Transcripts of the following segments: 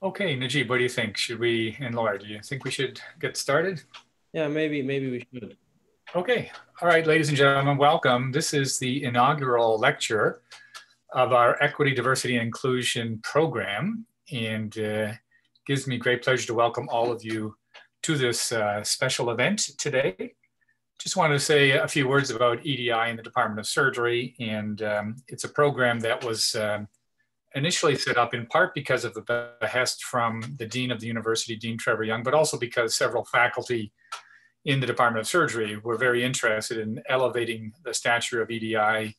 Okay, Najib, what do you think? Should we, and Laura, do you think we should get started? Yeah, maybe, maybe we should. Okay, all right, ladies and gentlemen, welcome. This is the inaugural lecture of our Equity, Diversity, and Inclusion program, and uh, gives me great pleasure to welcome all of you to this uh, special event today. Just wanted to say a few words about EDI in the Department of Surgery, and um, it's a program that was um, initially set up in part because of the behest from the Dean of the University, Dean Trevor Young, but also because several faculty in the Department of Surgery were very interested in elevating the stature of EDI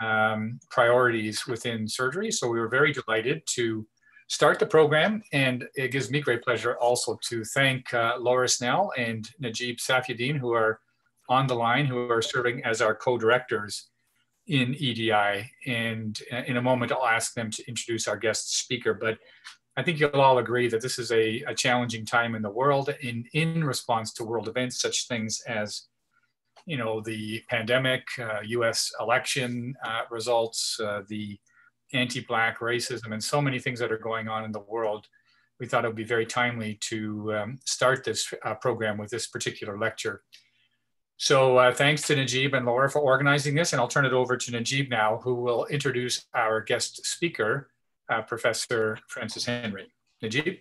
um, priorities within surgery. So we were very delighted to start the program. And it gives me great pleasure also to thank uh, Laura Snell and Najib Safieddine, who are on the line, who are serving as our co-directors in EDI. And in a moment, I'll ask them to introduce our guest speaker. But I think you'll all agree that this is a, a challenging time in the world in, in response to world events, such things as you know, the pandemic, uh, US election uh, results, uh, the anti-Black racism, and so many things that are going on in the world. We thought it would be very timely to um, start this uh, program with this particular lecture. So uh, thanks to Najib and Laura for organizing this, and I'll turn it over to Najib now, who will introduce our guest speaker, uh, Professor Frances Henry. Najib?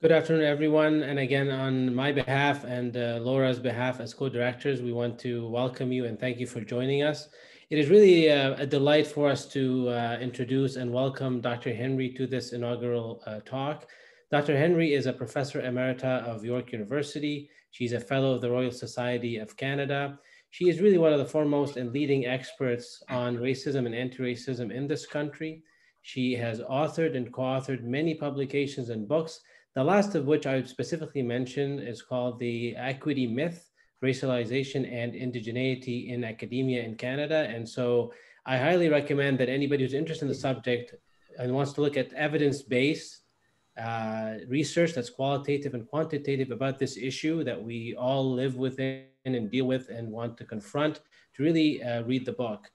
Good afternoon, everyone. And again, on my behalf and uh, Laura's behalf as co-directors, we want to welcome you and thank you for joining us. It is really uh, a delight for us to uh, introduce and welcome Dr. Henry to this inaugural uh, talk. Dr. Henry is a professor emerita of York University. She's a fellow of the Royal Society of Canada. She is really one of the foremost and leading experts on racism and anti-racism in this country. She has authored and co-authored many publications and books, the last of which I would specifically mention is called The Equity Myth, Racialization and Indigeneity in Academia in Canada. And so I highly recommend that anybody who's interested in the subject and wants to look at evidence-based uh, research that's qualitative and quantitative about this issue that we all live within and deal with and want to confront to really uh, read the book.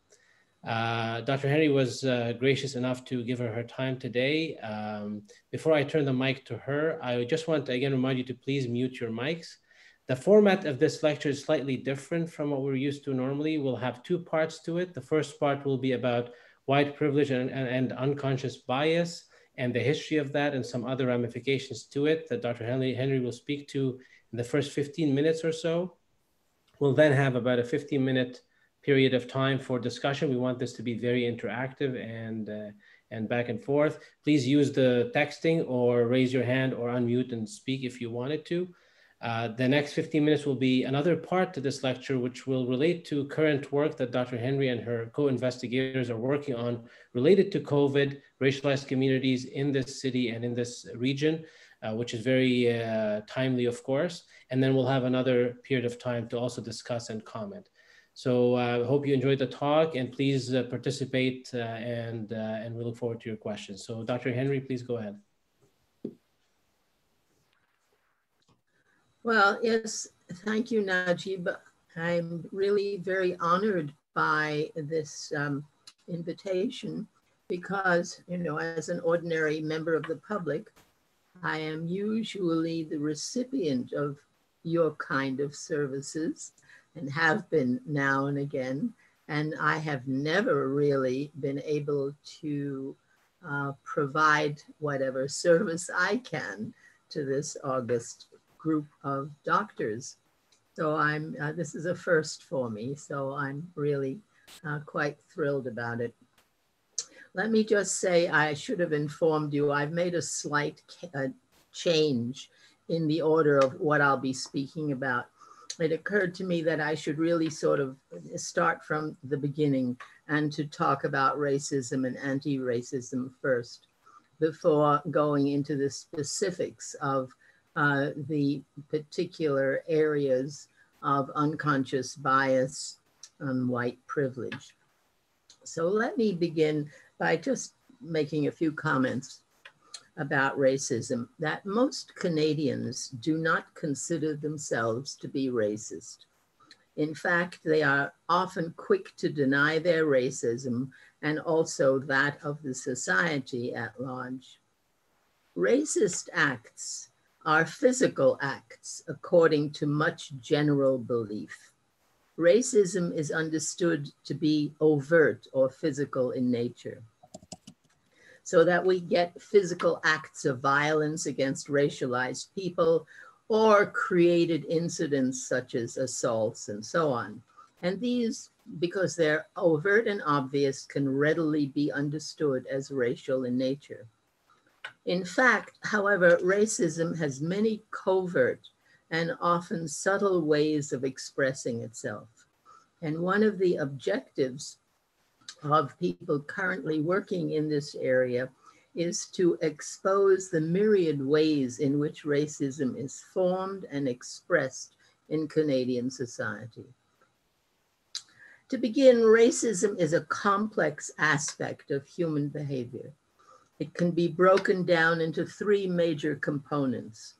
Uh, Dr. Henry was uh, gracious enough to give her her time today. Um, before I turn the mic to her, I just want to again remind you to please mute your mics. The format of this lecture is slightly different from what we're used to normally. We'll have two parts to it. The first part will be about white privilege and, and, and unconscious bias and the history of that and some other ramifications to it that Dr. Henry, Henry will speak to in the first 15 minutes or so. We'll then have about a 15 minute period of time for discussion. We want this to be very interactive and, uh, and back and forth. Please use the texting or raise your hand or unmute and speak if you wanted to. Uh, the next 15 minutes will be another part to this lecture, which will relate to current work that Dr. Henry and her co-investigators are working on related to COVID, racialized communities in this city and in this region, uh, which is very uh, timely, of course. And then we'll have another period of time to also discuss and comment. So I uh, hope you enjoyed the talk and please uh, participate and, and we look forward to your questions. So Dr. Henry, please go ahead. Well, yes, thank you, Najib. I'm really very honored by this um, invitation because, you know, as an ordinary member of the public, I am usually the recipient of your kind of services and have been now and again. And I have never really been able to uh, provide whatever service I can to this august group of doctors. So I'm, uh, this is a first for me. So I'm really uh, quite thrilled about it. Let me just say, I should have informed you, I've made a slight uh, change in the order of what I'll be speaking about. It occurred to me that I should really sort of start from the beginning and to talk about racism and anti-racism first before going into the specifics of uh, the particular areas of unconscious bias and white privilege. So let me begin by just making a few comments about racism that most Canadians do not consider themselves to be racist. In fact, they are often quick to deny their racism and also that of the society at large Racist acts are physical acts according to much general belief. Racism is understood to be overt or physical in nature. So that we get physical acts of violence against racialized people or created incidents such as assaults and so on. And these, because they're overt and obvious, can readily be understood as racial in nature. In fact, however, racism has many covert and often subtle ways of expressing itself. And one of the objectives of people currently working in this area is to expose the myriad ways in which racism is formed and expressed in Canadian society. To begin, racism is a complex aspect of human behavior. It can be broken down into three major components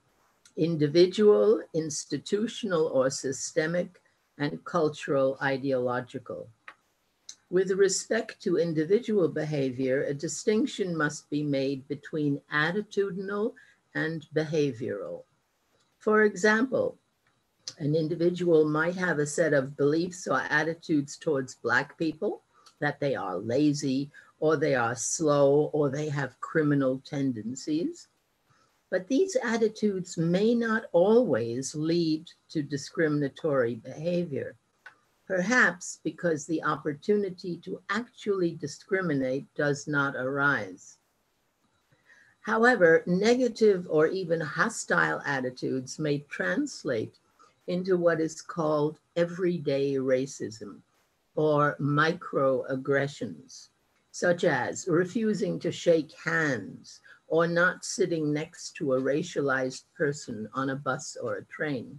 individual, institutional or systemic, and cultural ideological. With respect to individual behavior, a distinction must be made between attitudinal and behavioral. For example, an individual might have a set of beliefs or attitudes towards Black people, that they are lazy, or they are slow, or they have criminal tendencies. But these attitudes may not always lead to discriminatory behavior, perhaps because the opportunity to actually discriminate does not arise. However, negative or even hostile attitudes may translate into what is called everyday racism or microaggressions, such as refusing to shake hands or not sitting next to a racialized person on a bus or a train.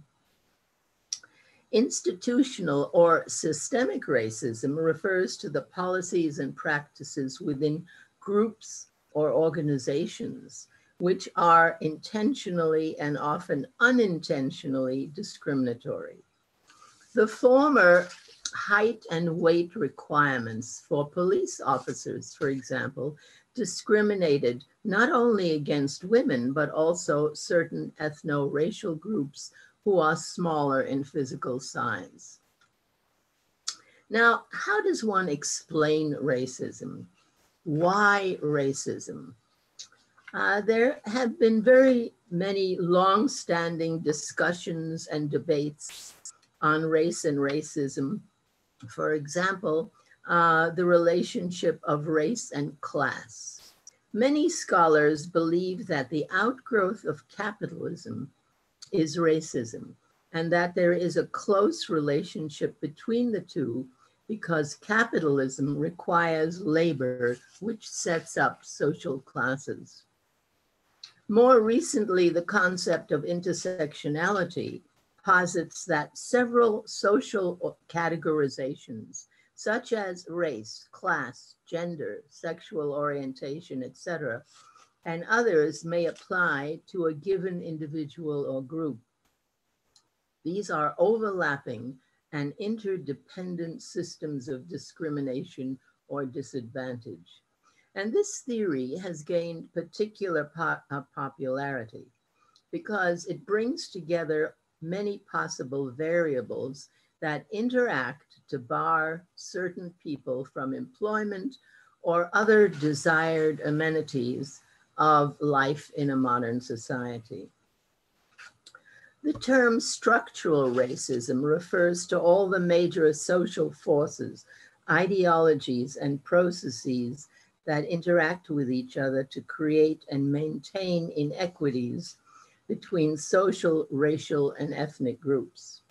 Institutional or systemic racism refers to the policies and practices within groups or organizations which are intentionally and often unintentionally discriminatory. The former height and weight requirements for police officers, for example, discriminated not only against women, but also certain ethno-racial groups who are smaller in physical size. Now, how does one explain racism? Why racism? Uh, there have been very many long-standing discussions and debates on race and racism. For example, uh, the relationship of race and class. Many scholars believe that the outgrowth of capitalism is racism and that there is a close relationship between the two because capitalism requires labor, which sets up social classes. More recently, the concept of intersectionality posits that several social categorizations, such as race, class, gender, sexual orientation, etc., and others may apply to a given individual or group. These are overlapping and interdependent systems of discrimination or disadvantage. And this theory has gained particular po uh, popularity because it brings together many possible variables that interact to bar certain people from employment or other desired amenities of life in a modern society. The term structural racism refers to all the major social forces, ideologies, and processes that interact with each other to create and maintain inequities between social, racial, and ethnic groups.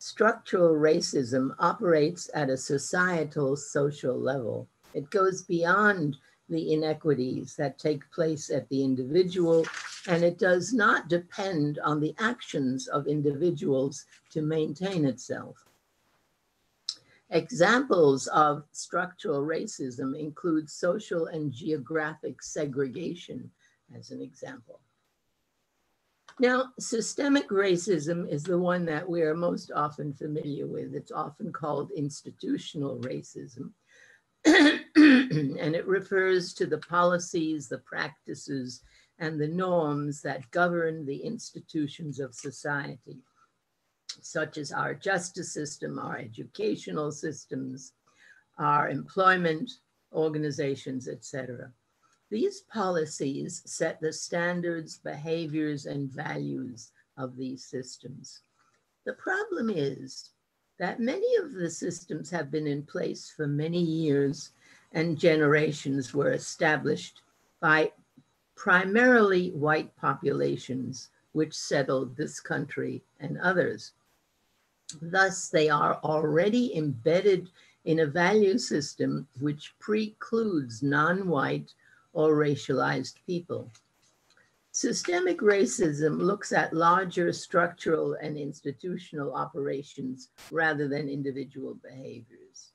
Structural racism operates at a societal social level. It goes beyond the inequities that take place at the individual, and it does not depend on the actions of individuals to maintain itself. Examples of structural racism include social and geographic segregation, as an example. Now, systemic racism is the one that we are most often familiar with. It's often called institutional racism. and it refers to the policies, the practices, and the norms that govern the institutions of society, such as our justice system, our educational systems, our employment organizations, etc. These policies set the standards, behaviors, and values of these systems. The problem is that many of the systems have been in place for many years and generations were established by primarily white populations which settled this country and others. Thus, they are already embedded in a value system which precludes non-white or racialized people. Systemic racism looks at larger structural and institutional operations rather than individual behaviors.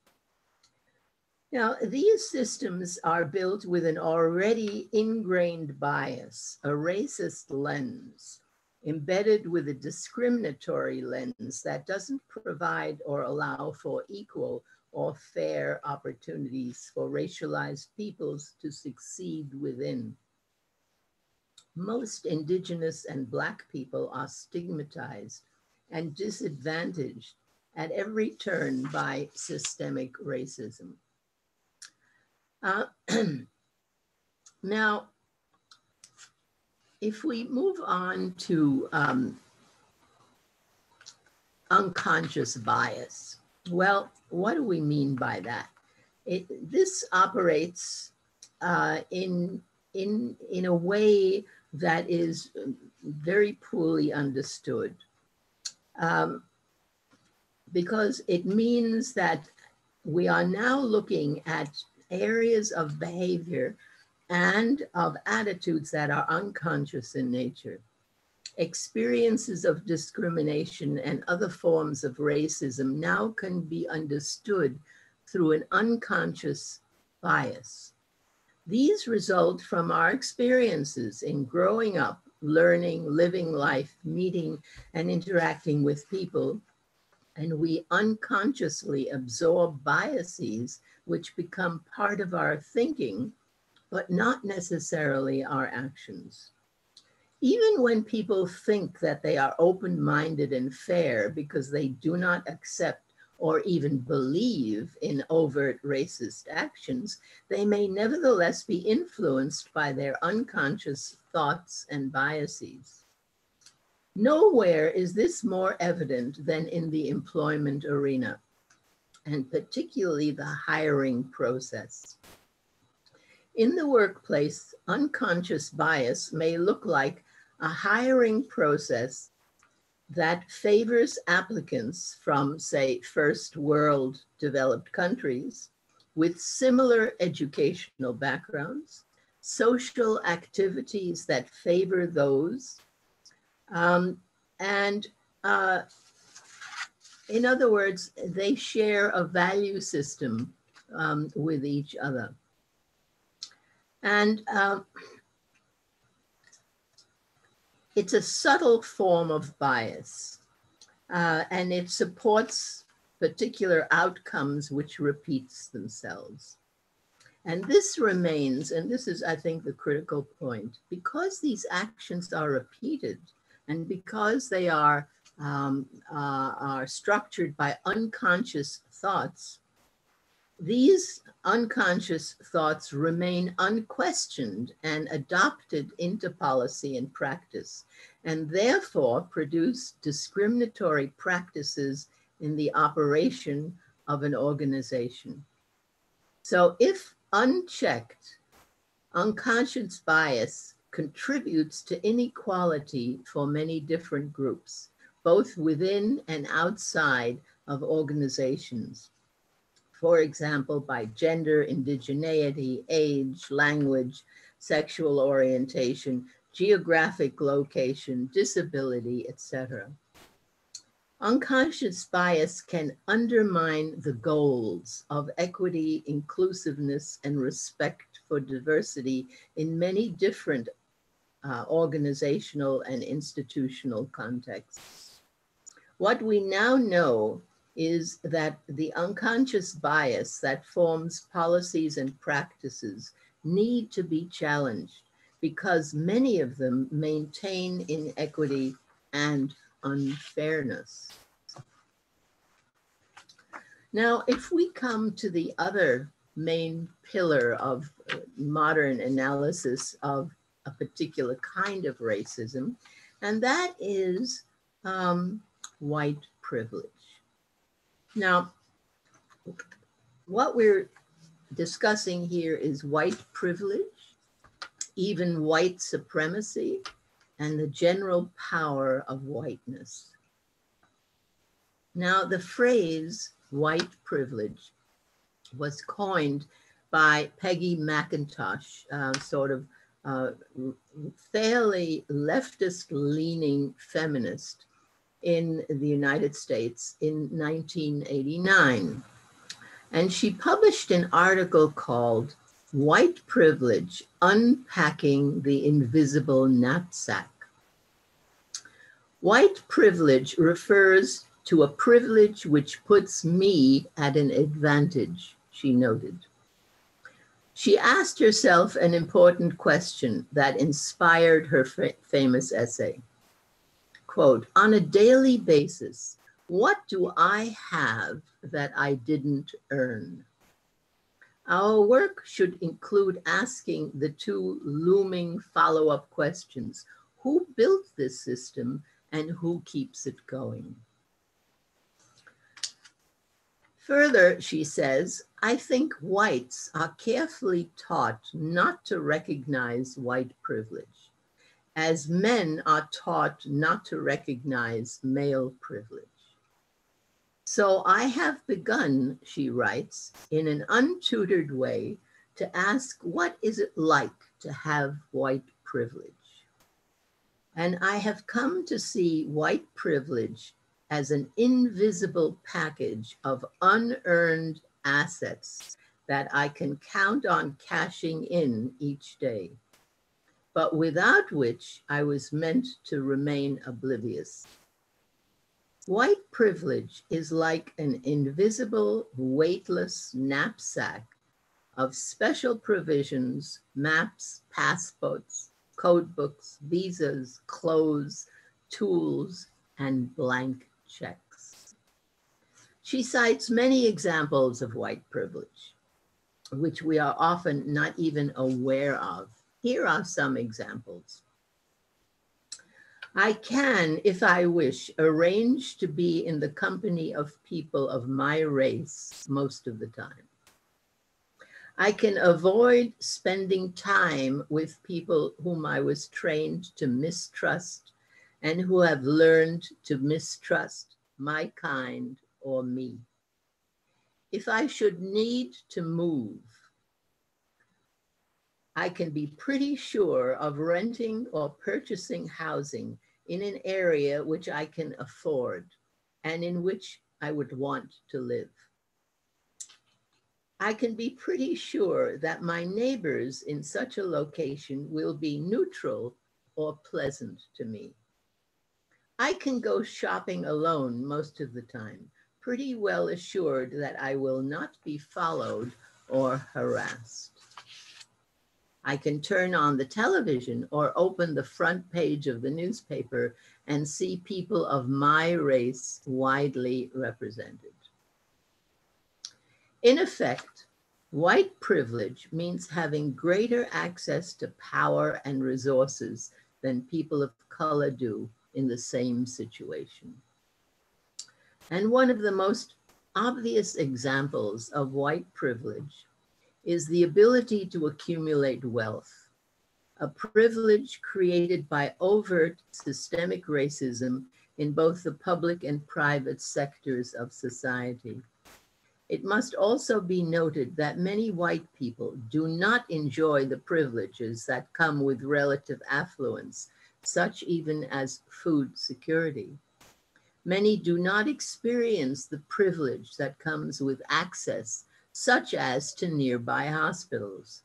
Now, these systems are built with an already ingrained bias, a racist lens, embedded with a discriminatory lens that doesn't provide or allow for equal or fair opportunities for racialized peoples to succeed within. Most indigenous and black people are stigmatized and disadvantaged at every turn by systemic racism. Uh, now, if we move on to um, unconscious bias, well, what do we mean by that? It, this operates uh, in, in, in a way that is very poorly understood um, because it means that we are now looking at areas of behavior and of attitudes that are unconscious in nature. Experiences of discrimination and other forms of racism now can be understood through an unconscious bias. These result from our experiences in growing up, learning, living life, meeting, and interacting with people. And we unconsciously absorb biases which become part of our thinking, but not necessarily our actions. Even when people think that they are open minded and fair because they do not accept or even believe in overt racist actions, they may nevertheless be influenced by their unconscious thoughts and biases. Nowhere is this more evident than in the employment arena and particularly the hiring process. In the workplace, unconscious bias may look like a hiring process that favors applicants from, say, first world developed countries with similar educational backgrounds, social activities that favor those, um, and uh, in other words, they share a value system um, with each other. And um, it's a subtle form of bias, uh, and it supports particular outcomes which repeats themselves. And this remains, and this is, I think, the critical point, because these actions are repeated and because they are um, uh, are structured by unconscious thoughts, these unconscious thoughts remain unquestioned and adopted into policy and practice, and therefore produce discriminatory practices in the operation of an organization. So, if unchecked, unconscious bias contributes to inequality for many different groups both within and outside of organizations. For example, by gender, indigeneity, age, language, sexual orientation, geographic location, disability, etc. Unconscious bias can undermine the goals of equity, inclusiveness, and respect for diversity in many different uh, organizational and institutional contexts. What we now know is that the unconscious bias that forms policies and practices need to be challenged because many of them maintain inequity and unfairness. Now, if we come to the other main pillar of modern analysis of a particular kind of racism, and that is um, white privilege. Now, what we're discussing here is white privilege, even white supremacy, and the general power of whiteness. Now, the phrase white privilege was coined by Peggy McIntosh, uh, sort of uh, fairly leftist leaning feminist in the United States in 1989. And she published an article called White Privilege Unpacking the Invisible Knapsack. White privilege refers to a privilege which puts me at an advantage, she noted. She asked herself an important question that inspired her famous essay. Quote, on a daily basis, what do I have that I didn't earn? Our work should include asking the two looming follow up questions Who built this system and who keeps it going? Further, she says, I think whites are carefully taught not to recognize white privilege, as men are taught not to recognize male privilege. So I have begun, she writes, in an untutored way to ask what is it like to have white privilege? And I have come to see white privilege as an invisible package of unearned assets that I can count on cashing in each day, but without which I was meant to remain oblivious. White privilege is like an invisible, weightless knapsack of special provisions, maps, passports, code books, visas, clothes, tools, and blank checks. She cites many examples of white privilege, which we are often not even aware of. Here are some examples. I can, if I wish, arrange to be in the company of people of my race most of the time. I can avoid spending time with people whom I was trained to mistrust and who have learned to mistrust my kind or me. If I should need to move, I can be pretty sure of renting or purchasing housing in an area which I can afford and in which I would want to live. I can be pretty sure that my neighbors in such a location will be neutral or pleasant to me. I can go shopping alone most of the time, pretty well assured that I will not be followed or harassed. I can turn on the television or open the front page of the newspaper and see people of my race widely represented. In effect, white privilege means having greater access to power and resources than people of color do in the same situation. And one of the most obvious examples of white privilege is the ability to accumulate wealth, a privilege created by overt systemic racism in both the public and private sectors of society. It must also be noted that many white people do not enjoy the privileges that come with relative affluence such even as food security. Many do not experience the privilege that comes with access, such as to nearby hospitals.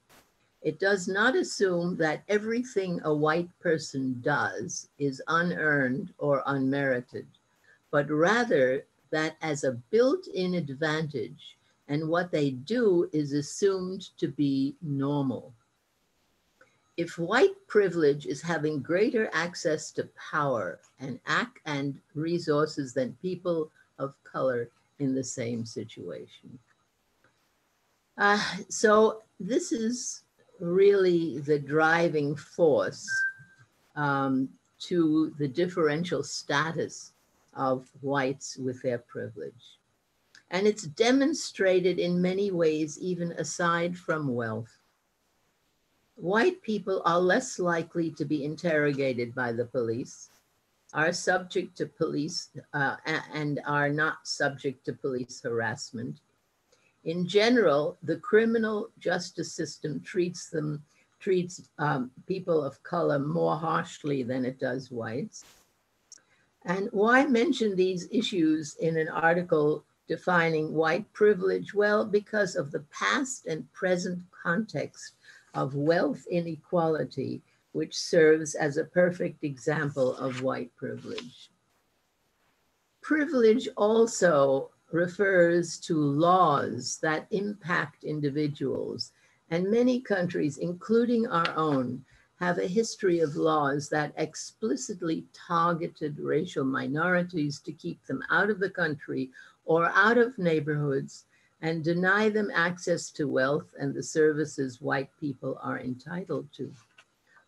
It does not assume that everything a white person does is unearned or unmerited, but rather that as a built in advantage, and what they do is assumed to be normal. if white privilege is having greater access to power and act and resources than people of color in the same situation. Uh, so this is really the driving force um, to the differential status of whites with their privilege. And it's demonstrated in many ways, even aside from wealth. White people are less likely to be interrogated by the police, are subject to police uh, and are not subject to police harassment. In general, the criminal justice system treats them treats um, people of color more harshly than it does whites. And why mention these issues in an article defining white privilege? Well, because of the past and present context of wealth inequality, which serves as a perfect example of white privilege. Privilege also refers to laws that impact individuals, and many countries, including our own, have a history of laws that explicitly targeted racial minorities to keep them out of the country or out of neighborhoods and deny them access to wealth and the services white people are entitled to.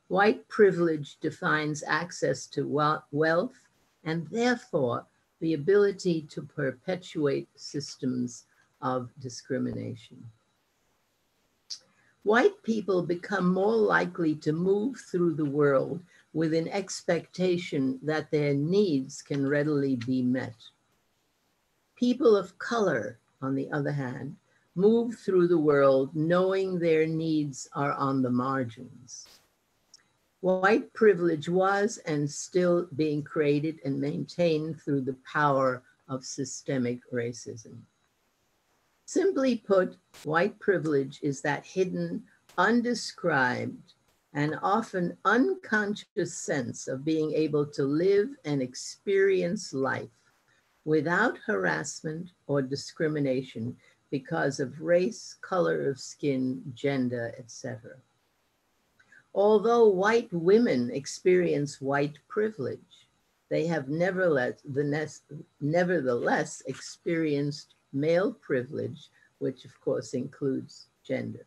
White privilege defines access to wealth and therefore the ability to perpetuate systems of discrimination. White people become more likely to move through the world with an expectation that their needs can readily be met. People of color, on the other hand, move through the world knowing their needs are on the margins. White privilege was and still being created and maintained through the power of systemic racism. Simply put, white privilege is that hidden, undescribed, and often unconscious sense of being able to live and experience life without harassment or discrimination because of race, color of skin, gender, etc. Although white women experience white privilege, they have nevertheless, nevertheless experienced male privilege, which of course includes gender.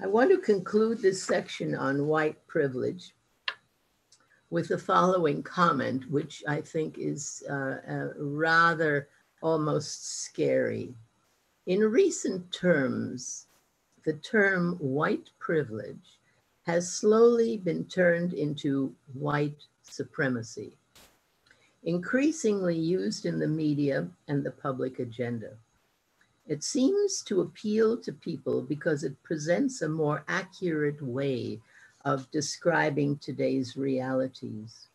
I want to conclude this section on white privilege with the following comment, which I think is uh, uh, rather almost scary. In recent terms, the term white privilege has slowly been turned into white supremacy, increasingly used in the media and the public agenda. It seems to appeal to people because it presents a more accurate way of describing today's realities.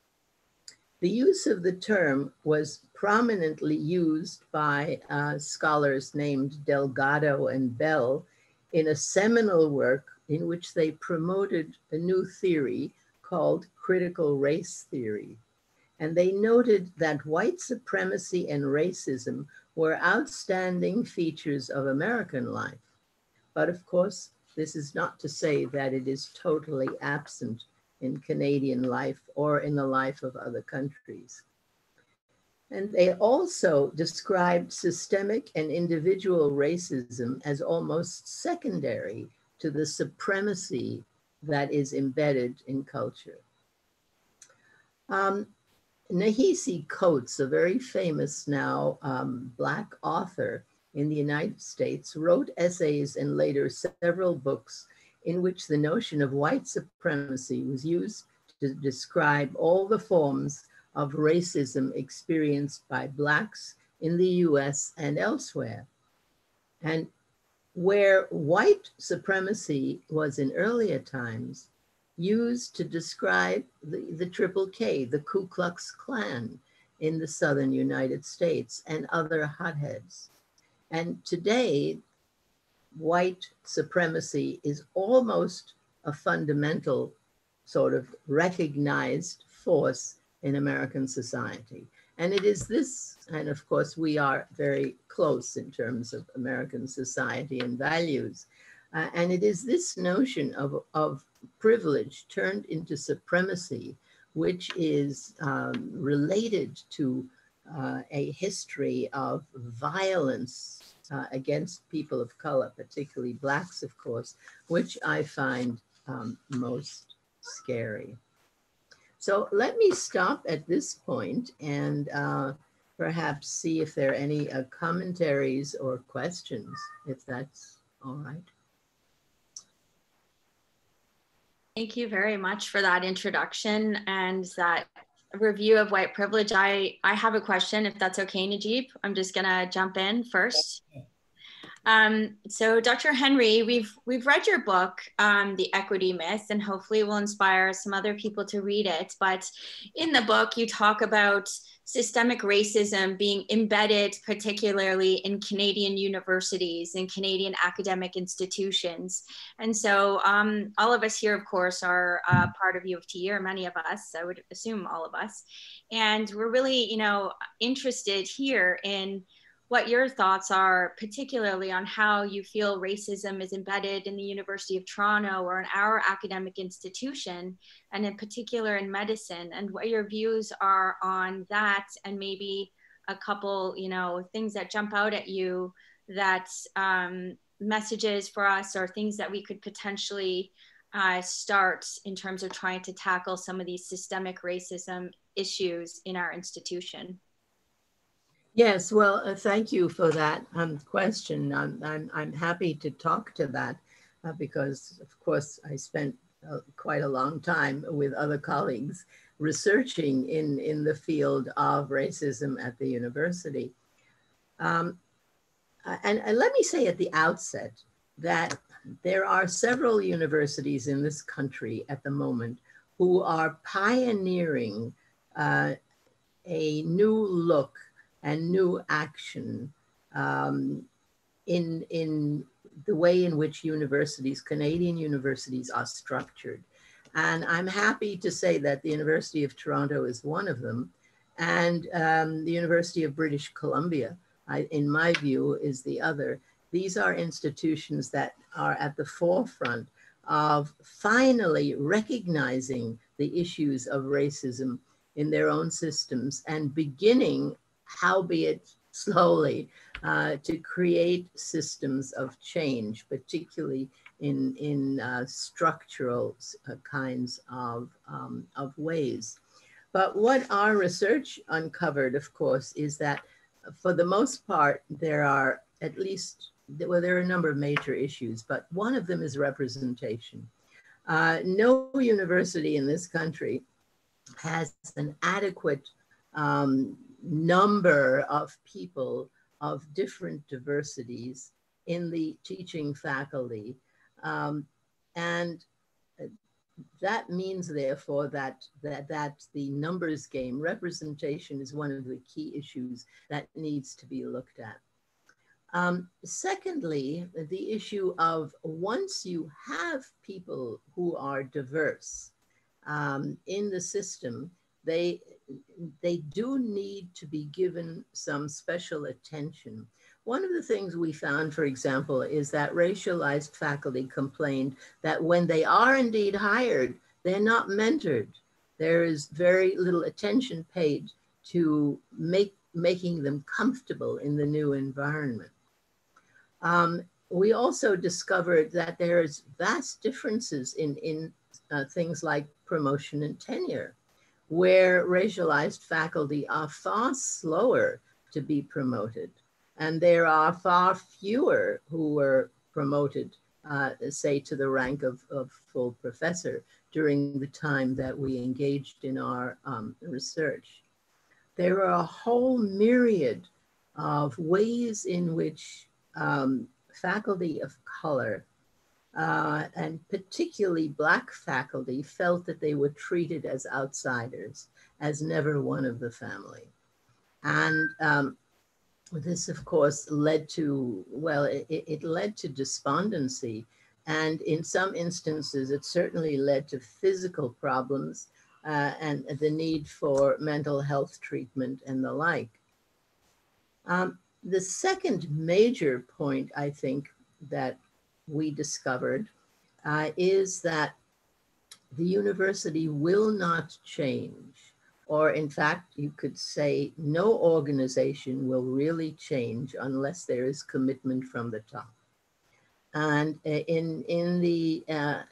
The use of the term was prominently used by uh, scholars named Delgado and Bell in a seminal work in which they promoted a new theory called critical race theory. And they noted that white supremacy and racism were outstanding features of American life. But of course, this is not to say that it is totally absent in Canadian life or in the life of other countries. And they also described systemic and individual racism as almost secondary to the supremacy that is embedded in culture. Um, Ta-Nehisi Coates, a very famous now um, Black author, in the United States wrote essays and later several books in which the notion of white supremacy was used to describe all the forms of racism experienced by Blacks in the US and elsewhere. And where white supremacy was in earlier times used to describe the, the Triple K, the Ku Klux Klan in the Southern United States and other hotheads. And today, white supremacy is almost a fundamental sort of recognized force in American society. And it is this, and of course, we are very close in terms of American society and values. Uh, and it is this notion of, of privilege turned into supremacy, which is um, related to uh, a history of violence uh, against people of color, particularly blacks, of course, which I find um, most scary. So let me stop at this point and uh, perhaps see if there are any uh, commentaries or questions, if that's all right. Thank you very much for that introduction and that review of white privilege. I, I have a question, if that's okay, Najib. I'm just gonna jump in first. Um, so Dr. Henry, we've, we've read your book, um, The Equity Myth, and hopefully will inspire some other people to read it. But in the book, you talk about systemic racism being embedded particularly in Canadian universities and Canadian academic institutions. And so um, all of us here, of course, are uh, part of U of T, or many of us, I would assume all of us. And we're really, you know, interested here in what your thoughts are, particularly on how you feel racism is embedded in the University of Toronto or in our academic institution, and in particular in medicine, and what your views are on that, and maybe a couple, you know, things that jump out at you that um, messages for us or things that we could potentially uh, start in terms of trying to tackle some of these systemic racism issues in our institution. Yes, well, uh, thank you for that um, question. I'm, I'm, I'm, happy to talk to that uh, because, of course, I spent uh, quite a long time with other colleagues researching in, in the field of racism at the university. Um, and, and let me say at the outset that there are several universities in this country at the moment who are pioneering uh, a new look and new action um, in, in the way in which universities, Canadian universities are structured. And I'm happy to say that the University of Toronto is one of them. And um, the University of British Columbia, I, in my view, is the other. These are institutions that are at the forefront of finally recognizing the issues of racism in their own systems and beginning howbeit slowly, uh, to create systems of change, particularly in, in uh, structural uh, kinds of, um, of ways. But what our research uncovered, of course, is that for the most part, there are at least, well, there are a number of major issues, but one of them is representation. Uh, no university in this country has an adequate um, number of people of different diversities in the teaching faculty. Um, and that means therefore that, that that the numbers game representation is one of the key issues that needs to be looked at um, secondly the issue of once you have people who are diverse um, in the system they they do need to be given some special attention. One of the things we found, for example, is that racialized faculty complained that when they are indeed hired, they're not mentored. There is very little attention paid to make, making them comfortable in the new environment. Um, we also discovered that there's vast differences in, in uh, things like promotion and tenure where racialized faculty are far slower to be promoted. And there are far fewer who were promoted, uh, say, to the rank of, of, full professor during the time that we engaged in our um, research. There are a whole myriad of ways in which um, faculty of color uh, and particularly Black faculty felt that they were treated as outsiders, as never one of the family. And um, this, of course, led to, well, it, it, led to despondency. And in some instances, it certainly led to physical problems uh, and the need for mental health treatment and the like. Um, the second major point, I think, that we discovered uh, is that the university will not change, or in fact, you could say no organization will really change unless there is commitment from the top. And uh, in, in the uh,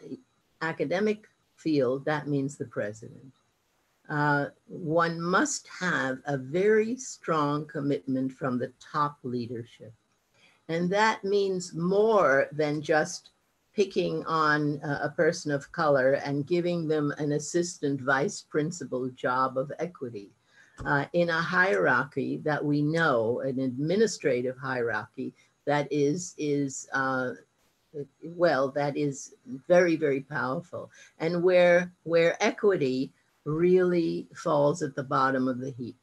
academic field, that means the president. Uh, one must have a very strong commitment from the top leadership. And that means more than just picking on a person of color and giving them an assistant vice principal job of equity. Uh, in a hierarchy that we know, an administrative hierarchy that is, is uh, well, that is very, very powerful. And where, where equity really falls at the bottom of the heap.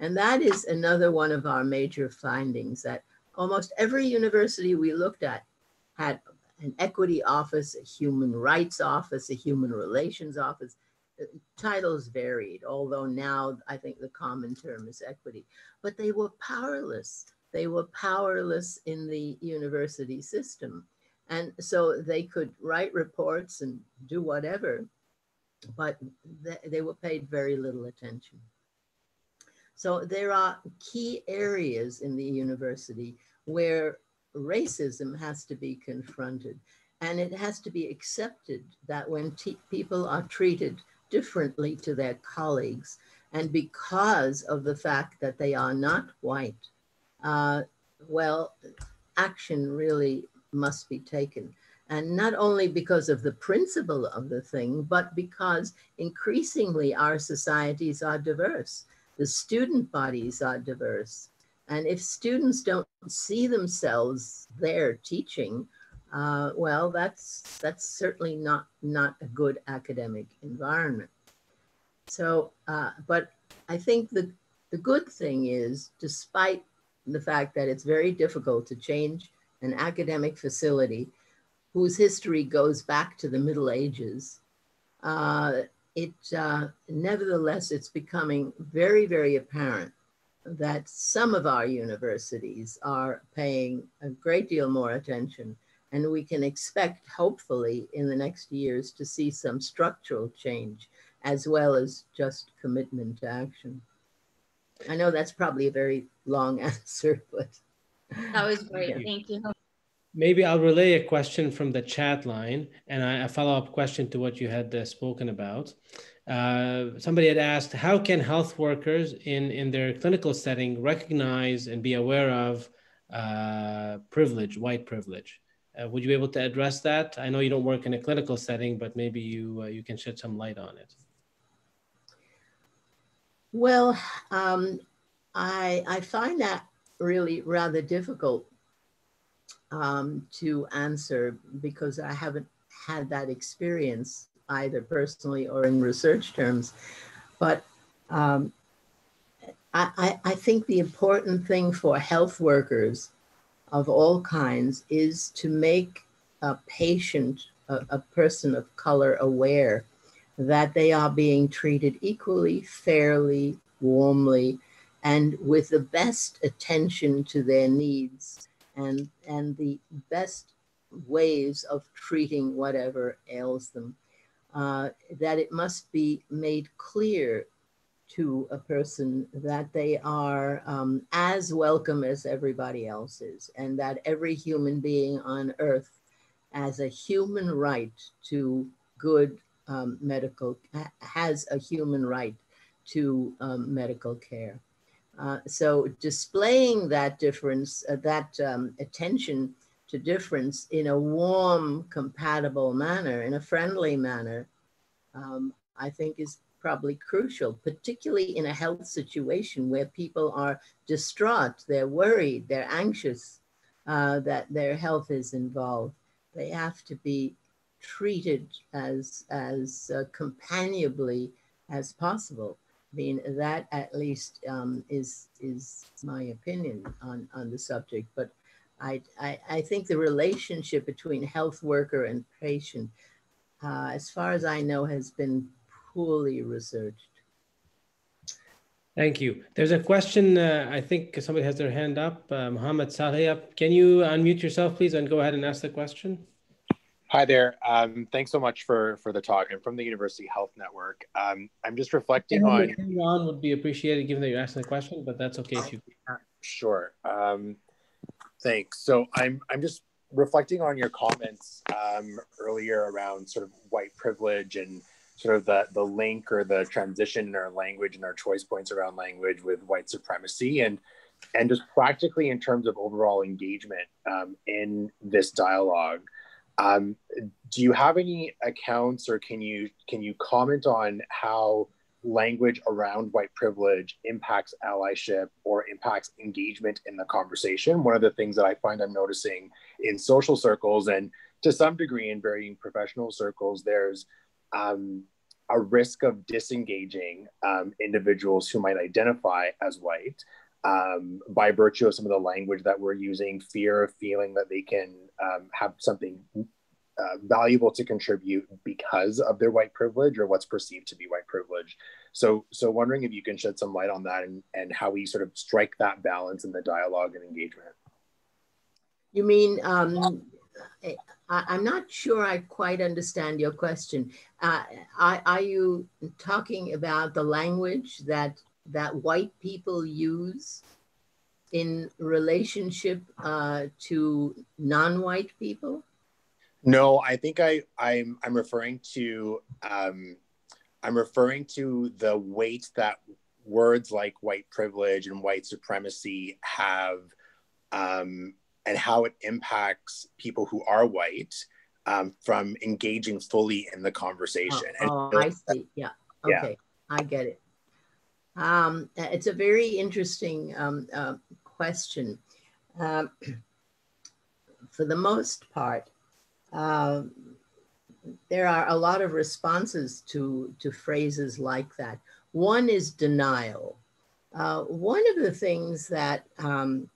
And that is another one of our major findings that almost every university we looked at had an equity office, a human rights office, a human relations office. Titles varied, although now I think the common term is equity, but they were powerless. They were powerless in the university system. And so they could write reports and do whatever, but they were paid very little attention. So there are key areas in the university where racism has to be confronted. And it has to be accepted that when people are treated differently to their colleagues, and because of the fact that they are not white, uh, well, action really must be taken. And not only because of the principle of the thing, but because increasingly our societies are diverse. The student bodies are diverse. And if students don't see themselves there teaching, uh, well, that's that's certainly not not a good academic environment. So, uh, but I think the the good thing is, despite the fact that it's very difficult to change an academic facility whose history goes back to the Middle Ages, uh, it uh, nevertheless it's becoming very very apparent that some of our universities are paying a great deal more attention. And we can expect, hopefully, in the next years to see some structural change as well as just commitment to action. I know that's probably a very long answer, but. That was great. Yeah. Thank you. Maybe I'll relay a question from the chat line and a follow up question to what you had uh, spoken about. Uh, somebody had asked, how can health workers in, in their clinical setting recognize and be aware of uh, privilege, white privilege? Uh, would you be able to address that? I know you don't work in a clinical setting, but maybe you, uh, you can shed some light on it. Well, um, I, I find that really rather difficult um, to answer because I haven't had that experience either personally or in research terms. But um, I, I think the important thing for health workers of all kinds is to make a patient, a, a person of color, aware that they are being treated equally, fairly, warmly, and with the best attention to their needs and, and the best ways of treating whatever ails them uh, that it must be made clear to a person that they are um, as welcome as everybody else is, and that every human being on earth has a human right to good um, medical, has a human right to um, medical care. Uh, so displaying that difference, uh, that um, attention to difference in a warm, compatible manner, in a friendly manner, um, I think is probably crucial, particularly in a health situation where people are distraught, they're worried, they're anxious uh, that their health is involved. They have to be treated as, as uh, companionably as possible. I mean, that at least um, is, is my opinion on, on the subject. But I, I, I think the relationship between health worker and patient, uh, as far as I know, has been poorly researched. Thank you. There's a question. Uh, I think somebody has their hand up. Uh, Muhammad Saleh, can you unmute yourself, please, and go ahead and ask the question? Hi there. Um, thanks so much for for the talk. I'm from the University Health Network. Um, I'm just reflecting on. On would be appreciated, given that you're asking the question, but that's okay if you. Sure. Um, thanks. So I'm I'm just reflecting on your comments um, earlier around sort of white privilege and sort of the, the link or the transition in our language and our choice points around language with white supremacy and and just practically in terms of overall engagement um, in this dialogue um, do you have any accounts or can you can you comment on how language around white privilege impacts allyship or impacts engagement in the conversation. One of the things that i find i'm noticing in social circles and to some degree in varying professional circles there's um, a risk of disengaging um, individuals who might identify as white um, by virtue of some of the language that we're using, fear of feeling that they can um, have something uh, valuable to contribute because of their white privilege or what's perceived to be white privilege. So, so wondering if you can shed some light on that and, and how we sort of strike that balance in the dialogue and engagement. You mean um, I, am not sure I quite understand your question. Uh, are, are, you talking about the language that that white people use in relationship uh, to non-white people? No, I think I I'm I'm referring to um, I'm referring to the weight that words like white privilege and white supremacy have um, and how it impacts people who are white um, from engaging fully in the conversation. Oh, oh I see. Yeah. Okay. Yeah. I get it. Um, it's a very interesting um, uh, question. Um, for the most part, uh, there are a lot of responses to, to phrases like that. One is denial. Uh, one of the things that um,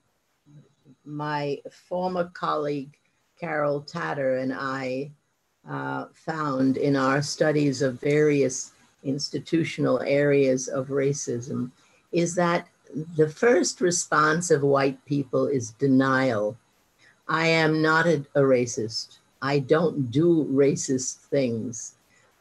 my former colleague Carol Tator and I uh, found in our studies of various institutional areas of racism is that the first response of white people is denial. I am not a, a racist. I don't do racist things.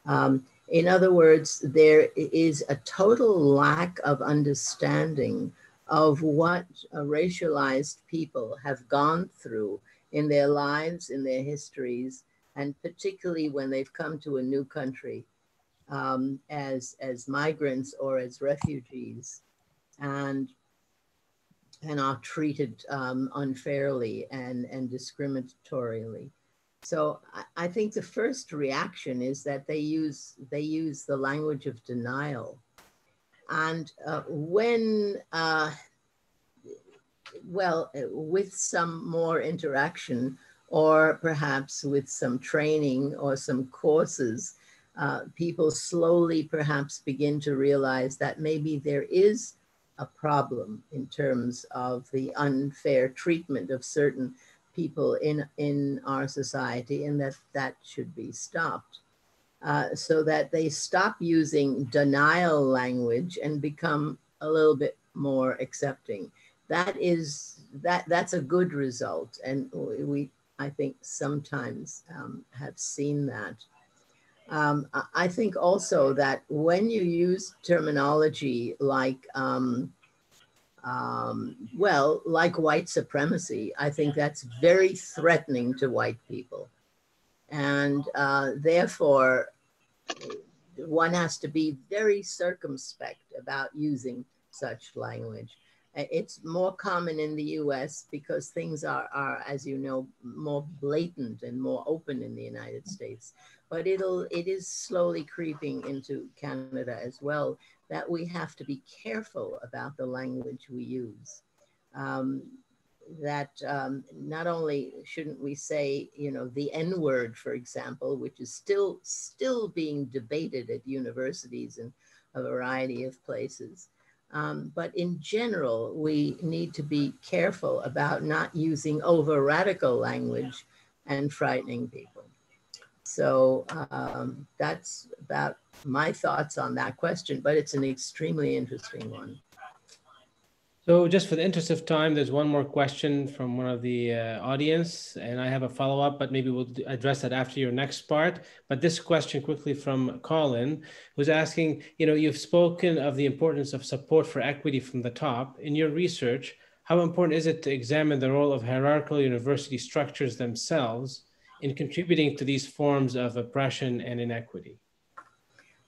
Um, in other words, there is a total lack of understanding of what racialized people have gone through in their lives, in their histories, and particularly when they've come to a new country um, as, as migrants or as refugees and, and are treated um, unfairly and, and discriminatorily. So I, think the first reaction is that they use, they use the language of denial. And uh, when, uh, well, with some more interaction or perhaps with some training or some courses, uh, people slowly perhaps begin to realize that maybe there is a problem in terms of the unfair treatment of certain people in, in our society and that that should be stopped uh, so that they stop using denial language and become a little bit more accepting. That is that that's a good result, and we I think sometimes um, have seen that. Um, I think also that when you use terminology like um, um, well, like white supremacy, I think that's very threatening to white people. And uh, therefore, one has to be very circumspect about using such language. It's more common in the US because things are, are, as you know, more blatant and more open in the United States. But it'll, it is slowly creeping into Canada as well that we have to be careful about the language we use. Um, that um, not only shouldn't we say, you know, the N word, for example, which is still still being debated at universities and a variety of places. Um, but in general, we need to be careful about not using over radical language and frightening people. So um, that's about my thoughts on that question, but it's an extremely interesting one. So just for the interest of time, there's one more question from one of the uh, audience, and I have a follow-up, but maybe we'll address that after your next part. But this question quickly from Colin, who's asking, you know, you've spoken of the importance of support for equity from the top. In your research, how important is it to examine the role of hierarchical university structures themselves in contributing to these forms of oppression and inequity?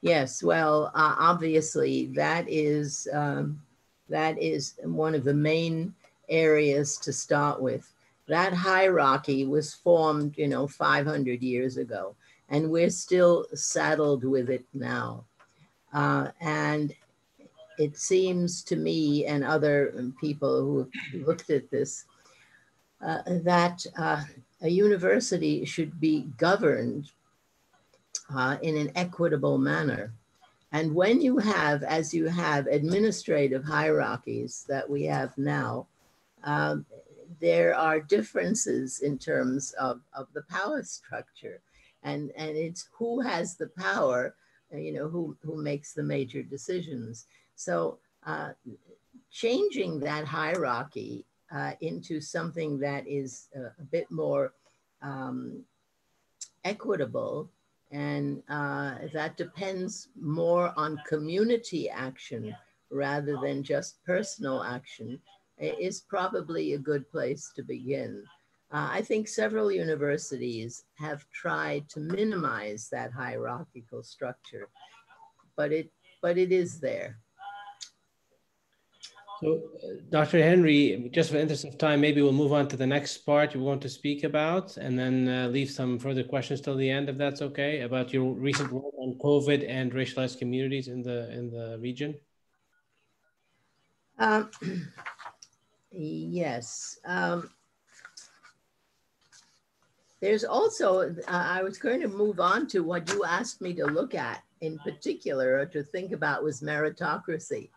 Yes, well, uh, obviously that is um, that is one of the main areas to start with. That hierarchy was formed, you know, 500 years ago, and we're still saddled with it now. Uh, and it seems to me and other people who have looked at this uh, that uh, a university should be governed uh, in an equitable manner. And when you have, as you have, administrative hierarchies that we have now, um, there are differences in terms of, of the power structure. And, and it's who has the power, you know, who, who makes the major decisions. So uh, changing that hierarchy uh, into something that is a, a bit more um, equitable and uh, that depends more on community action rather than just personal action, is probably a good place to begin. Uh, I think several universities have tried to minimize that hierarchical structure, but it, but it is there. So, Dr. Henry, just for interest of time, maybe we'll move on to the next part you want to speak about, and then uh, leave some further questions till the end, if that's okay, about your recent work on COVID and racialized communities in the in the region. Um, yes. Um, there's also, uh, I was going to move on to what you asked me to look at in particular or to think about was meritocracy.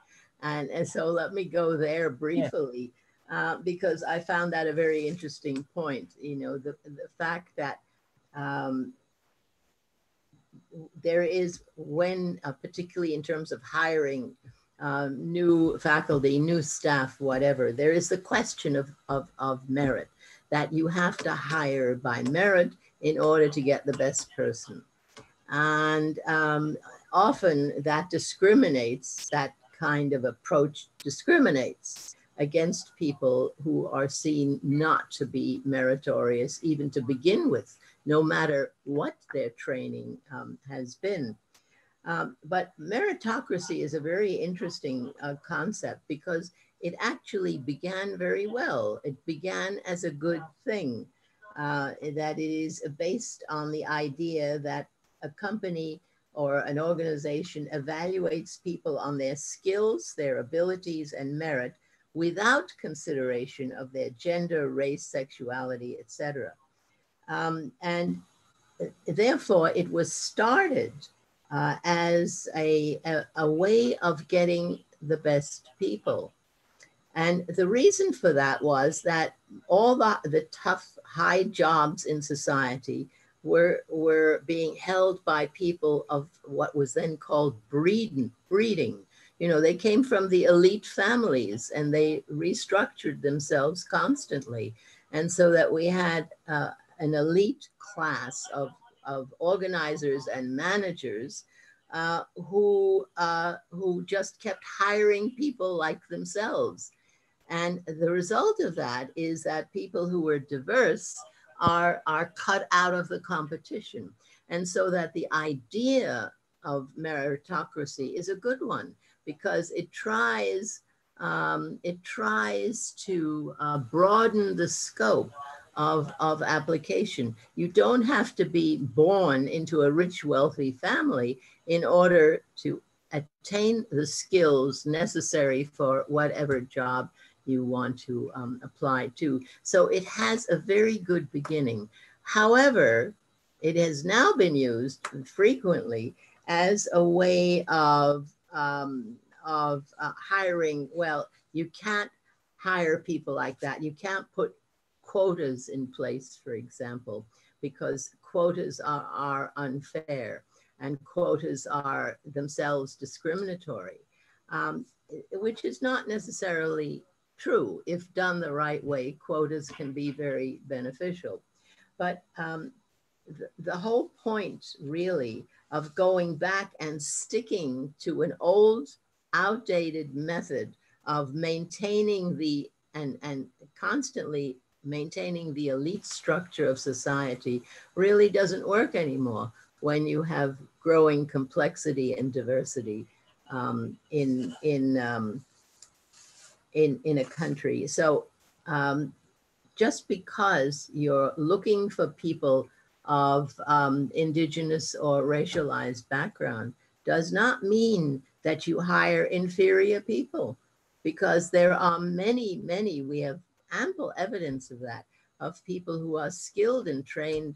And, and so let me go there briefly yeah. uh, because I found that a very interesting point. You know, the, the fact that um, there is when, uh, particularly in terms of hiring um, new faculty, new staff, whatever, there is the question of, of, of merit that you have to hire by merit in order to get the best person. And um, often that discriminates, that kind of approach discriminates against people who are seen not to be meritorious, even to begin with, no matter what their training um, has been. Um, but meritocracy is a very interesting uh, concept because it actually began very well. It began as a good thing, uh, that it is based on the idea that a company or an organization evaluates people on their skills, their abilities, and merit without consideration of their gender, race, sexuality, etc. Um, and therefore, it was started uh, as a, a, a way of getting the best people. And the reason for that was that all the, the tough, high jobs in society were, were being held by people of what was then called breeding, breeding. You know, they came from the elite families and they restructured themselves constantly. And so that we had uh, an elite class of, of organizers and managers uh, who, uh, who just kept hiring people like themselves. And the result of that is that people who were diverse are, are cut out of the competition. And so that the idea of meritocracy is a good one because it tries, um, it tries to uh, broaden the scope of, of application. You don't have to be born into a rich, wealthy family in order to attain the skills necessary for whatever job you want to um, apply to. So it has a very good beginning. However, it has now been used frequently as a way of, um, of uh, hiring. Well, you can't hire people like that. You can't put quotas in place, for example, because quotas are, are unfair and quotas are themselves discriminatory. um, which is not necessarily true. If done the right way, quotas can be very beneficial. But um, the, the whole point, really, of going back and sticking to an old, outdated method of maintaining the and, and constantly maintaining the elite structure of society really doesn't work anymore when you have growing complexity and diversity um, in in um, in in a country. So um, just because you're looking for people of um, indigenous or racialized background does not mean that you hire inferior people because there are many, many, we have ample evidence of that, of people who are skilled and trained,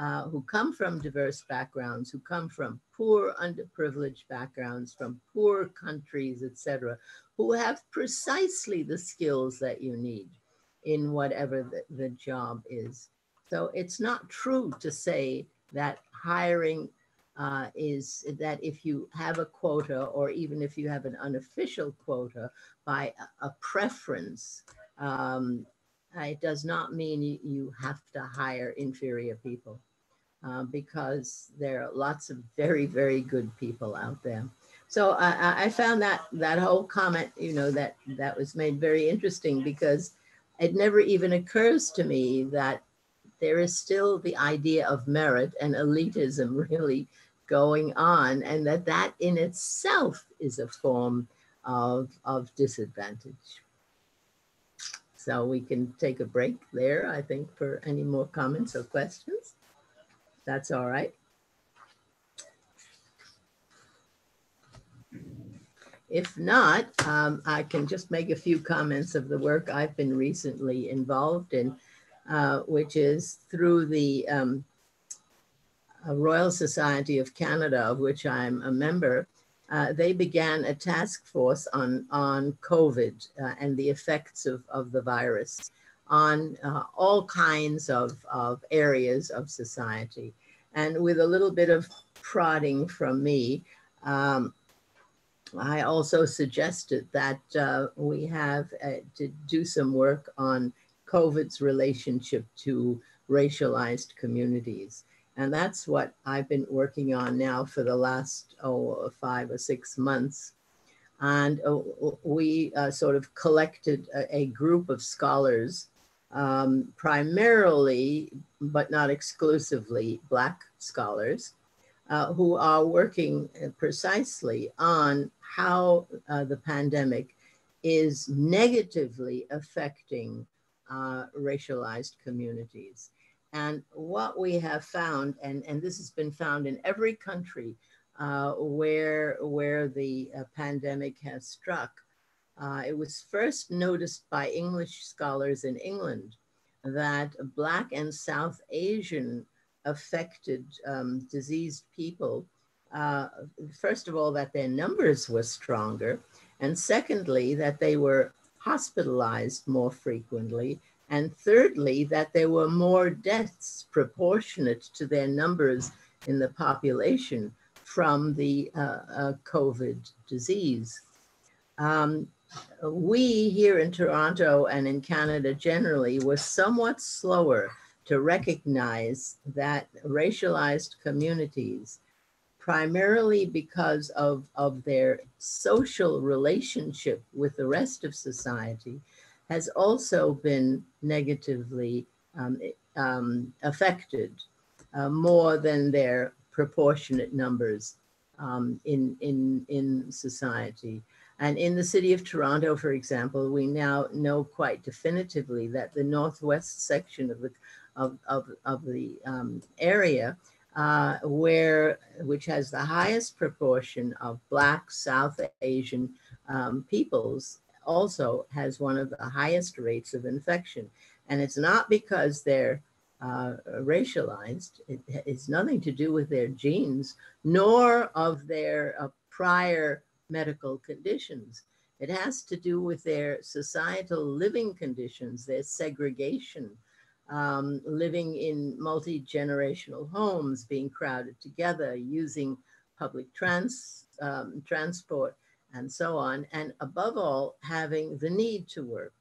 uh, who come from diverse backgrounds, who come from poor, underprivileged backgrounds, from poor countries, etc., who have precisely the skills that you need in whatever the, the job is. So it's not true to say that hiring uh, is that if you have a quota or even if you have an unofficial quota by a, a preference, um, it does not mean you, you have to hire inferior people uh, because there are lots of very, very good people out there. So I, I found that that whole comment, you know, that that was made very interesting because it never even occurs to me that there is still the idea of merit and elitism really going on and that that in itself is a form of, of disadvantage. So we can take a break there, I think, for any more comments or questions. That's all right. If not, um, I can just make a few comments of the work I've been recently involved in, uh, which is through the um, Royal Society of Canada, of which I'm a member, uh, they began a task force on, on COVID uh, and the effects of, of the virus on uh, all kinds of, of areas of society. And with a little bit of prodding from me, um, I also suggested that uh, we have uh, to do some work on COVID's relationship to racialized communities. And that's what I've been working on now for the last oh, five or six months. And uh, we uh, sort of collected a, a group of scholars, um, primarily, but not exclusively, Black scholars, uh, who are working precisely on how uh, the pandemic is negatively affecting uh, racialized communities. And what we have found, and, and this has been found in every country uh, where, where the uh, pandemic has struck, uh, it was first noticed by English scholars in England that Black and South Asian affected um, diseased people, uh, first of all, that their numbers were stronger, and secondly, that they were hospitalized more frequently, and thirdly, that there were more deaths proportionate to their numbers in the population from the uh, uh, COVID disease. Um, we here in Toronto and in Canada generally were somewhat slower to recognize that racialized communities, primarily because of, of their social relationship with the rest of society, has also been negatively um, um, affected uh, more than their proportionate numbers um, in, in, in society. And in the city of Toronto, for example, we now know quite definitively that the northwest section of the, of, of, of the um, area, uh, where, which has the highest proportion of Black, South Asian um, peoples also has one of the highest rates of infection. And it's not because they're uh, racialized, it has nothing to do with their genes, nor of their uh, prior medical conditions. It has to do with their societal living conditions, their segregation, um, living in multi generational homes, being crowded together, using public trans, um, transport, and so on. And above all, having the need to work,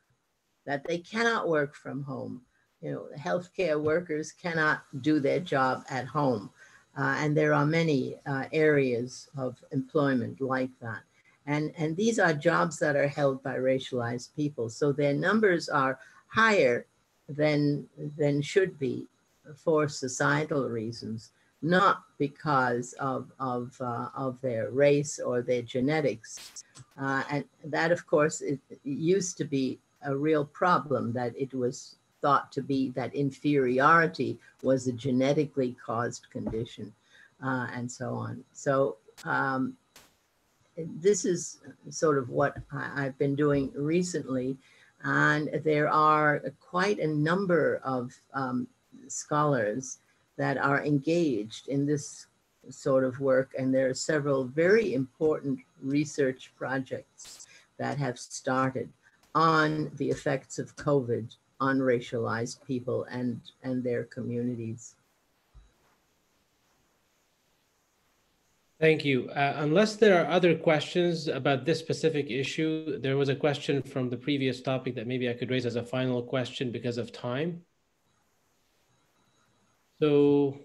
that they cannot work from home. You know, healthcare workers cannot do their job at home. Uh, and there are many uh, areas of employment like that. And, and these are jobs that are held by racialized people. So their numbers are higher than, than should be for societal reasons not because of, of, uh, of their race or their genetics. Uh, and that, of course, it, used to be a real problem that it was thought to be that inferiority was a genetically caused condition uh, and so on. So um, this is sort of what I, have been doing recently. And there are quite a number of um, scholars that are engaged in this sort of work. And there are several very important research projects that have started on the effects of COVID on racialized people and, and their communities. Thank you. Uh, unless there are other questions about this specific issue, there was a question from the previous topic that maybe I could raise as a final question because of time. So,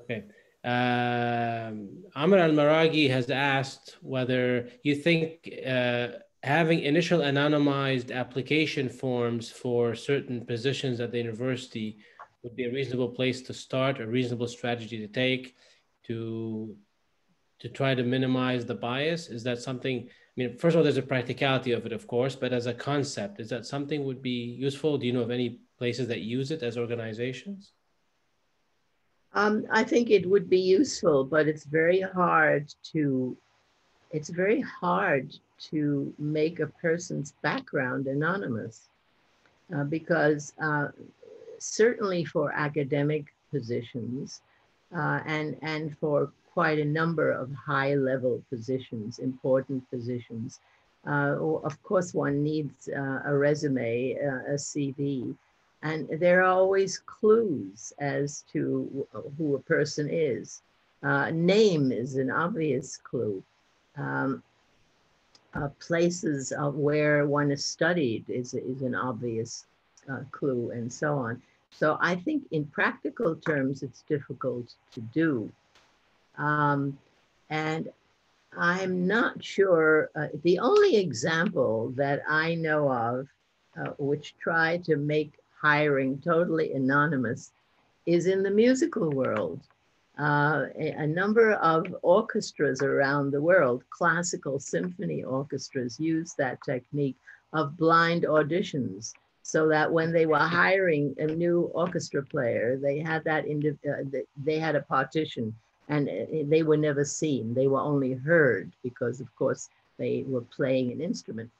okay. Um, Amr Al Maragi has asked whether you think uh, having initial anonymized application forms for certain positions at the university would be a reasonable place to start, a reasonable strategy to take to to try to minimize the bias. Is that something? I mean, first of all, there's a practicality of it, of course, but as a concept, is that something would be useful? Do you know of any places that use it as organizations? Um, I think it would be useful, but it's very hard to it's very hard to make a person's background anonymous uh, because uh, certainly for academic positions uh, and and for quite a number of high level positions, important positions. Uh, of course, one needs uh, a resume, uh, a CV, and there are always clues as to who a person is. Name is an obvious clue. Um, uh, places of where one is studied is, is an obvious uh, clue and so on. So I think in practical terms, it's difficult to do. Um, and I'm not sure, uh, the only example that I know of uh, which tried to make hiring totally anonymous is in the musical world. Uh, a, a, number of orchestras around the world, classical symphony orchestras, use that technique of blind auditions so that when they were hiring a new orchestra player, they had that, uh, they had a partition and uh, they were never seen. They were only heard because, of course, they were playing an instrument.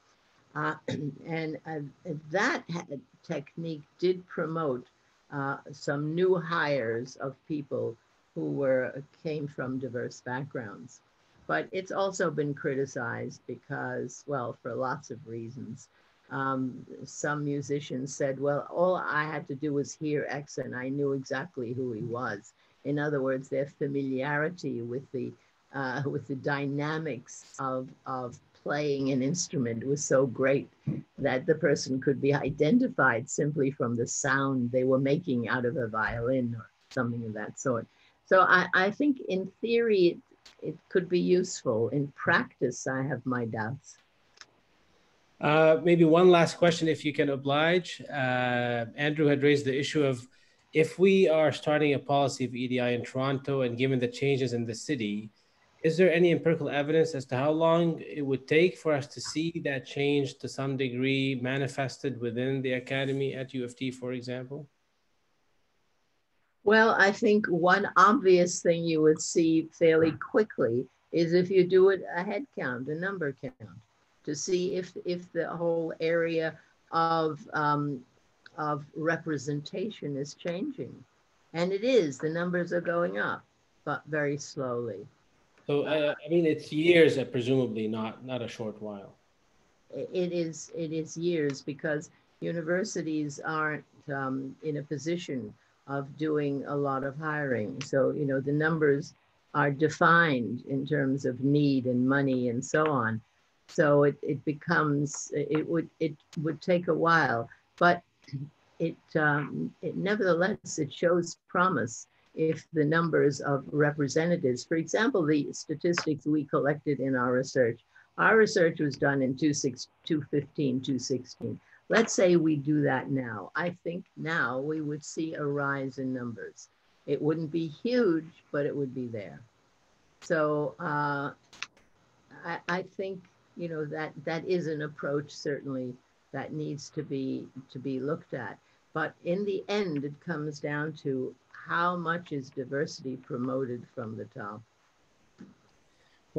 Uh, and uh, that technique did promote uh, some new hires of people who were came from diverse backgrounds. But it's also been criticized because, well, for lots of reasons. Um, some musicians said, well, all I had to do was hear X and I knew exactly who he was. In other words, their familiarity with the uh, with the dynamics of, of playing an instrument was so great that the person could be identified simply from the sound they were making out of a violin or something of that sort. So I, I think in theory it, it could be useful. In practice, I have my doubts. Uh, maybe one last question, if you can oblige. Uh, Andrew had raised the issue of if we are starting a policy of EDI in Toronto and given the changes in the city, is there any empirical evidence as to how long it would take for us to see that change to some degree manifested within the academy at U of T, for example? Well, I think one obvious thing you would see fairly quickly is if you do it a head count, a number count, to see if if the whole area of um, of representation is changing, and it is. The numbers are going up, but very slowly. So uh, I mean, it's years, uh, presumably not not a short while. It is it is years because universities aren't um, in a position of doing a lot of hiring. So you know the numbers are defined in terms of need and money and so on, So it, it becomes, it would, it would take a while, but it, um, it nevertheless, it shows promise if the numbers of representatives, for example, the statistics we collected in our research, our research was done in 215, 216. Let's say we do that now. I think now we would see a rise in numbers. It wouldn't be huge, but it would be there. So uh, I, I think you know that that is an approach certainly that needs to be to be looked at. But in the end, it comes down to how much is diversity promoted from the top.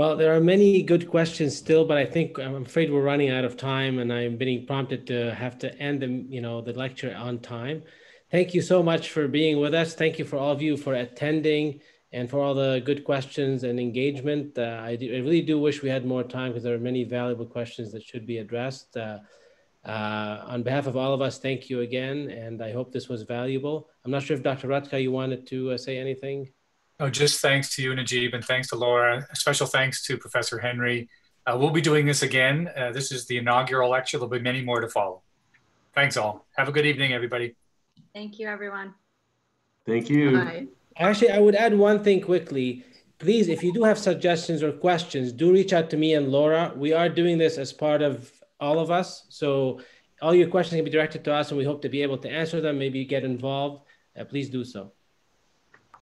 Well, there are many good questions still, but I think I'm afraid we're running out of time, and I'm being prompted to have to end the you know the lecture on time. Thank you so much for being with us. Thank you for all of you for attending and for all the good questions and engagement. Uh, I, do, I, really do wish we had more time because there are many valuable questions that should be addressed. Uh, uh, on behalf of all of us, thank you again, and I hope this was valuable. I'm not sure if Dr. Rutka, you wanted to uh, say anything? Oh, just thanks to you, Najib, and thanks to Laura. A special thanks to Professor Henry. Uh, we'll be doing this again. Uh, this is the inaugural lecture. There'll be many more to follow. Thanks all. Have a good evening, everybody. Thank you, everyone. Thank you. Bye. Actually, I would add one thing quickly. Please, if you do have suggestions or questions, do reach out to me and Laura. We are doing this as part of all of us. So all your questions can be directed to us and we hope to be able to answer them, maybe get involved. Uh, please do so.